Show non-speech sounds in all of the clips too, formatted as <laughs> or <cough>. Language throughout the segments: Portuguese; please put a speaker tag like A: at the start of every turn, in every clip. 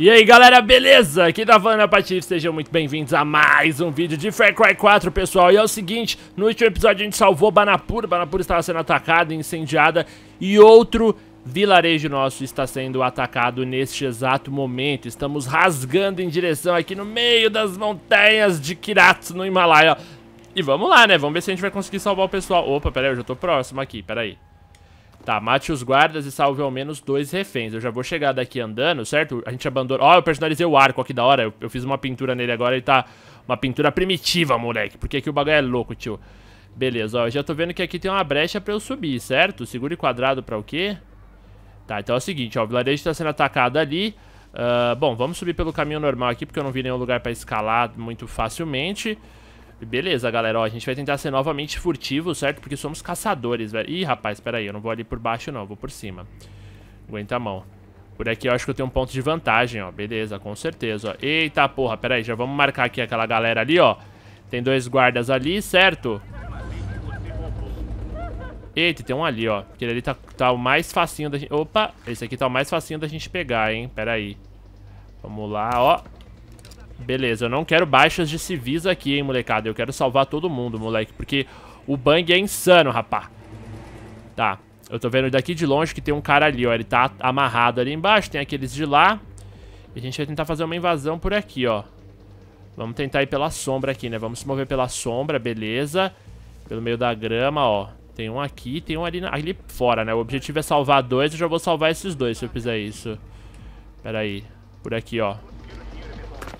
A: E aí galera, beleza? Aqui tá falando a Patife, sejam muito bem-vindos a mais um vídeo de Far Cry 4, pessoal. E é o seguinte, no último episódio a gente salvou Banapur, Banapur estava sendo atacada, incendiada, e outro vilarejo nosso está sendo atacado neste exato momento. Estamos rasgando em direção aqui no meio das montanhas de Kiratsu, no Himalaia. E vamos lá, né? Vamos ver se a gente vai conseguir salvar o pessoal. Opa, peraí, eu já tô próximo aqui, peraí. Tá, mate os guardas e salve ao menos dois reféns. Eu já vou chegar daqui andando, certo? A gente abandona... Ó, oh, eu personalizei o arco aqui da hora. Eu, eu, fiz uma pintura nele agora e tá uma pintura primitiva, moleque. Porque aqui o bagulho é louco, tio. Beleza, ó, eu já tô vendo que aqui tem uma brecha pra eu subir, certo? Segure quadrado pra o quê? Tá, então é o seguinte, ó, o vilarejo tá sendo atacado ali. Uh, bom, vamos subir pelo caminho normal aqui, porque eu não vi nenhum lugar pra escalar muito facilmente. Beleza, galera, ó, a gente vai tentar ser novamente furtivo, certo? Porque somos caçadores, velho. Ih, rapaz, espera aí, eu não vou ali por baixo não, vou por cima. Aguenta a mão. Por aqui eu acho que eu tenho um ponto de vantagem, ó. Beleza, com certeza, ó. Eita, porra, pera aí, já vamos marcar aqui aquela galera ali, ó. Tem dois guardas ali, certo? Eita, tem um ali, ó. Aquele ali tá, tá o mais facinho da gente... Opa, esse aqui tá o mais facinho da gente pegar, hein. Pera aí. Vamos lá, ó. Beleza, eu não quero baixas de civis aqui, hein, molecada. Eu quero salvar todo mundo, moleque. Porque o bang é insano, rapá. Tá. Eu tô vendo daqui de longe que tem um cara ali, ó. Ele tá amarrado ali embaixo. Tem aqueles de lá. E a gente vai tentar fazer uma invasão por aqui, ó. Vamos tentar ir pela sombra aqui, né? Vamos se mover pela sombra, beleza. Pelo meio da grama, ó. Tem um aqui tem um ali, na... ali fora, né? O objetivo é salvar dois. Eu já vou salvar esses dois se eu fizer isso. Pera aí. Por aqui, ó.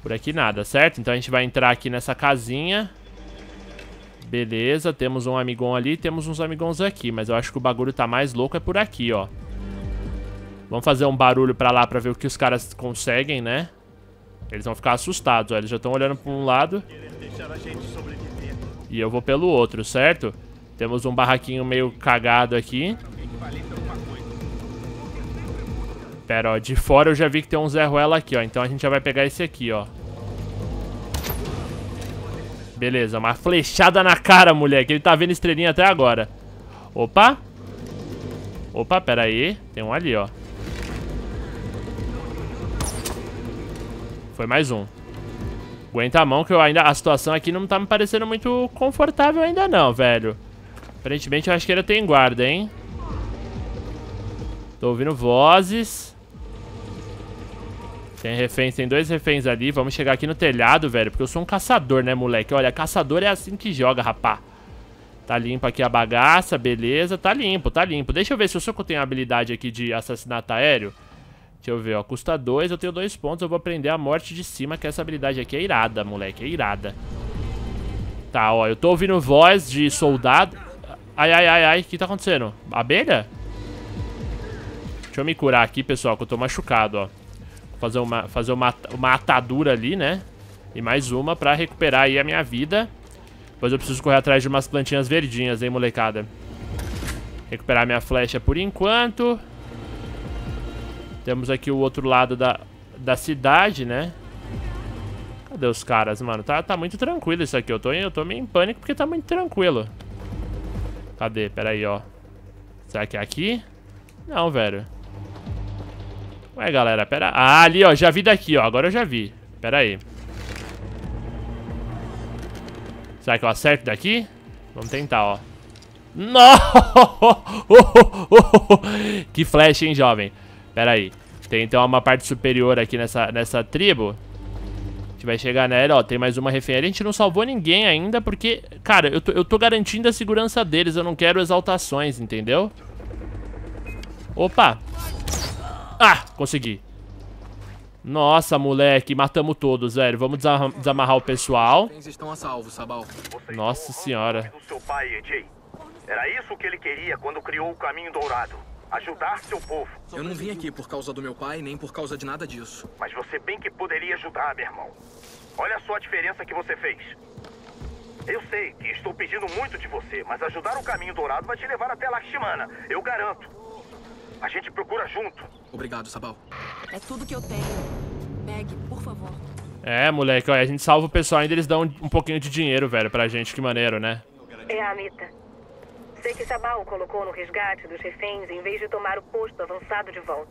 A: Por aqui nada, certo? Então a gente vai entrar aqui nessa casinha. Beleza, temos um amigão ali, temos uns amigões aqui. Mas eu acho que o bagulho tá mais louco é por aqui, ó. Vamos fazer um barulho pra lá pra ver o que os caras conseguem, né? Eles vão ficar assustados, ó. Eles já estão olhando pra um lado. E eu vou pelo outro, certo? Temos um barraquinho meio cagado aqui. Pera, ó, de fora eu já vi que tem um Zé Ruela aqui, ó. Então a gente já vai pegar esse aqui, ó. Beleza, uma flechada na cara, moleque. Ele tá vendo estrelinha até agora. Opa. Opa, pera aí. Tem um ali, ó. Foi mais um. Aguenta a mão que eu ainda... A situação aqui não tá me parecendo muito confortável ainda não, velho. Aparentemente eu acho que ele tem guarda, hein? Tô ouvindo vozes. Tem reféns, tem dois reféns ali. Vamos chegar aqui no telhado, velho. Porque eu sou um caçador, né, moleque? Olha, caçador é assim que joga, rapá. Tá limpo aqui a bagaça, beleza. Tá limpo, tá limpo. Deixa eu ver se o Soco tem a habilidade aqui de assassinato aéreo. Deixa eu ver, ó. Custa dois, eu tenho dois pontos. Eu vou aprender a morte de cima, que essa habilidade aqui é irada, moleque. É irada. Tá, ó. Eu tô ouvindo voz de soldado. Ai, ai, ai, ai. O que tá acontecendo? Abelha? Deixa eu me curar aqui, pessoal, que eu tô machucado, ó fazer uma, fazer uma, uma atadura ali, né? E mais uma pra recuperar aí a minha vida. Depois eu preciso correr atrás de umas plantinhas verdinhas, hein, molecada? Recuperar minha flecha por enquanto. Temos aqui o outro lado da, da cidade, né? Cadê os caras, mano? Tá, tá muito tranquilo isso aqui. Eu tô, eu tô meio em pânico porque tá muito tranquilo. Cadê? Pera aí, ó. Será que é aqui? Não, velho. Ué, galera, pera... Ah, ali, ó, já vi daqui, ó. Agora eu já vi. Pera aí. Será que eu acerto daqui? Vamos tentar, ó. Nossa! <laughs> que flash, hein, jovem? Pera aí. Tem então uma parte superior aqui nessa, nessa tribo. A gente vai chegar nela, ó. Tem mais uma refém. A gente não salvou ninguém ainda porque... Cara, eu tô, eu tô garantindo a segurança deles. Eu não quero exaltações, entendeu? Opa! Ah, consegui. Nossa, moleque, matamos todos, velho. Vamos desamarrar o pessoal. Estão a salvo, Sabal. Nossa senhora.
B: Era isso que ele queria quando criou o Caminho Dourado. Ajudar seu povo.
C: Eu não vim aqui por causa do meu pai, nem por causa de nada disso.
B: Mas você bem que poderia ajudar, meu irmão. Olha só a diferença que você fez. Eu sei que estou pedindo muito de você, mas ajudar o Caminho Dourado vai te levar até Lakshmana. Eu garanto. A gente procura junto.
C: Obrigado, Sabal.
D: É tudo que eu tenho. Meg, por favor.
A: É, moleque, olha, a gente salva o pessoal ainda eles dão um, pouquinho de dinheiro, velho, pra gente. Que maneiro, né?
E: É a Amita. Sei que Sabal colocou no resgate dos reféns em vez de tomar o posto avançado de volta.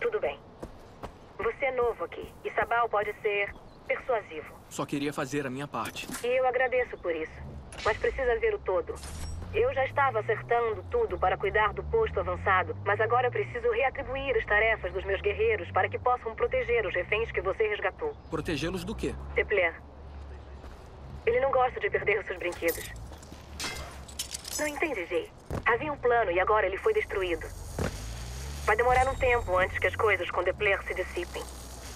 E: Tudo bem. Você é novo aqui e Sabal pode ser persuasivo.
C: Só queria fazer a minha parte.
E: E eu agradeço por isso. Mas precisa ver o todo. Eu já estava acertando tudo para cuidar do posto avançado, mas agora preciso reatribuir as tarefas dos meus guerreiros para que possam proteger os reféns que você resgatou.
C: Protegê-los do quê?
E: Tepler. Ele não gosta de perder os seus brinquedos. Não entende, Jay? Havia um plano e agora ele foi destruído. Vai demorar um tempo antes que as coisas com Depler se dissipem.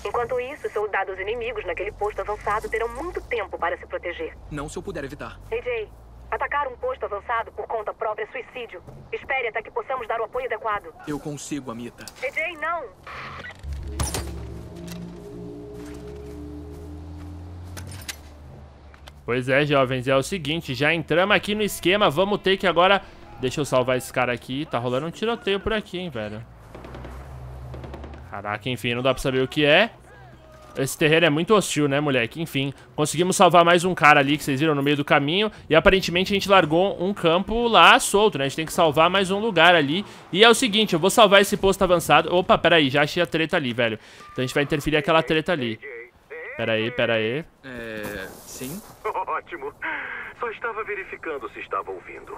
E: Enquanto isso, soldados inimigos naquele posto avançado terão muito tempo para se proteger.
C: Não se eu puder evitar.
E: AJ, atacar um posto avançado por conta própria é suicídio. Espere até que possamos dar o apoio adequado.
C: Eu consigo, Amita.
E: AJ, não!
A: Pois é, jovens, é o seguinte, já entramos aqui no esquema, vamos ter que agora... Deixa eu salvar esse cara aqui, tá rolando um tiroteio por aqui, hein, velho. Caraca, enfim, não dá pra saber o que é. Esse terreno é muito hostil, né, moleque? Enfim, conseguimos salvar mais um cara ali que vocês viram no meio do caminho. E aparentemente a gente largou um campo lá solto, né? A gente tem que salvar mais um lugar ali. E é o seguinte, eu vou salvar esse posto avançado. Opa, peraí, já achei a treta ali, velho. Então a gente vai interferir aquela treta ali. Pera aí, pera aí.
C: É. Sim? <laughs>
B: Ótimo. Só estava verificando se estava ouvindo.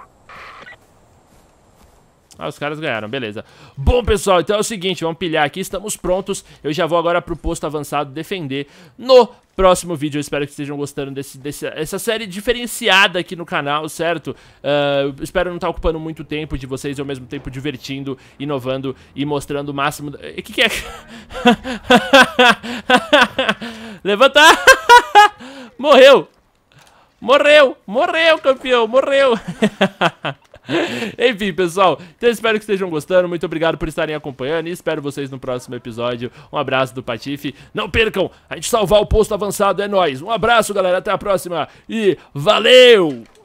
A: Ah, os caras ganharam, beleza. Bom, pessoal, então é o seguinte, vamos pilhar aqui, estamos prontos. Eu já vou agora pro posto avançado defender no próximo vídeo. Eu espero que estejam gostando desse, desse, essa série diferenciada aqui no canal, certo? Uh, espero não estar ocupando muito tempo de vocês e ao mesmo tempo divertindo, inovando e mostrando o máximo... O que, que é? <laughs> Levanta! <laughs> Morreu! Morreu! Morreu, campeão! Morreu! <laughs> <laughs> Enfim, pessoal, então espero que estejam gostando. Muito obrigado por estarem acompanhando e espero vocês no próximo episódio. Um abraço do Patife. Não percam, a gente salvar o posto avançado é nóis. Um abraço, galera. Até a próxima e valeu!